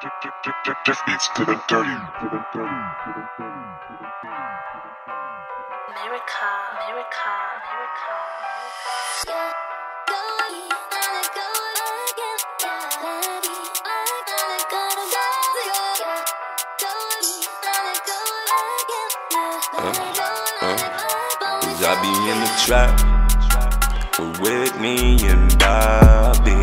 Just beats to the dirty. America, America, America, America. Cause I be in the trap with Whitney and Bobby,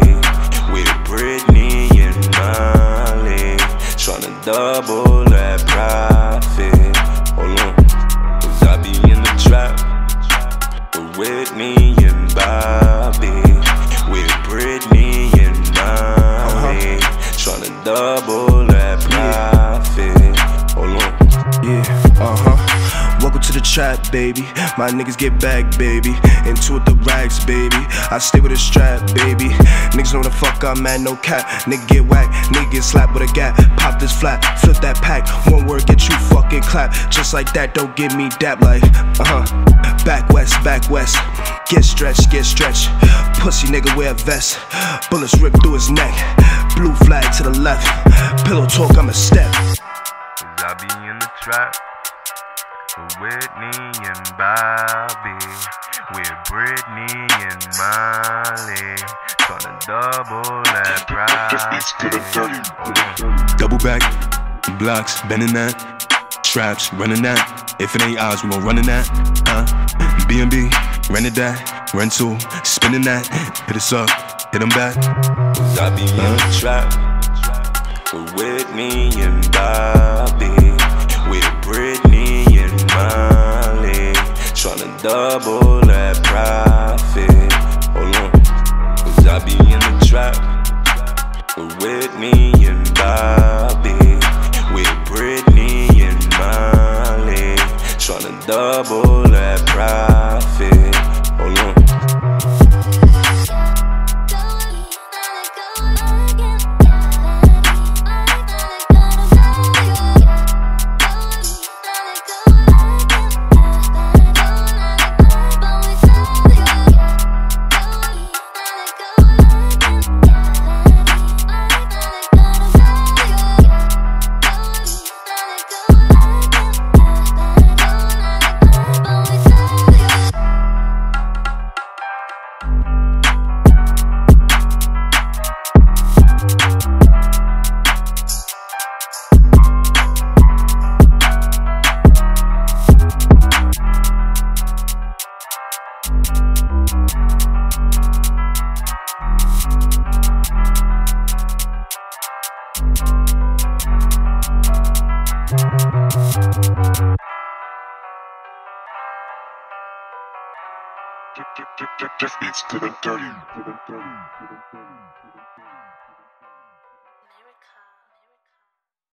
trap, baby. My niggas get back, baby. Into with the rags, baby. I stay with a strap, baby. Niggas know the fuck I'm at, no cap. Nigga get whack, nigga get slapped with a gap. Pop this flat, flip that pack. One word, get you fucking clap. Just like that, don't give me dap like, uh huh. Back west, back west. Get stretched, get stretched. Pussy nigga wear a vest. Bullets rip through his neck. Blue flag to the left. Pillow talk, I'm a step. I be in the trap Whitney and Bobby, with Britney and Molly, tryna double that Just beats to the profit. Oh. Double back, blocks, bending that. Straps, running that. If it ain't ours, we gon' run in that. Huh? B&B, rented that. Rental, spinning that. Hit us up, hit them back. Cause I be in the uh. trap with Whitney and Bobby, with Britney double that profit. Just beats to the dirty.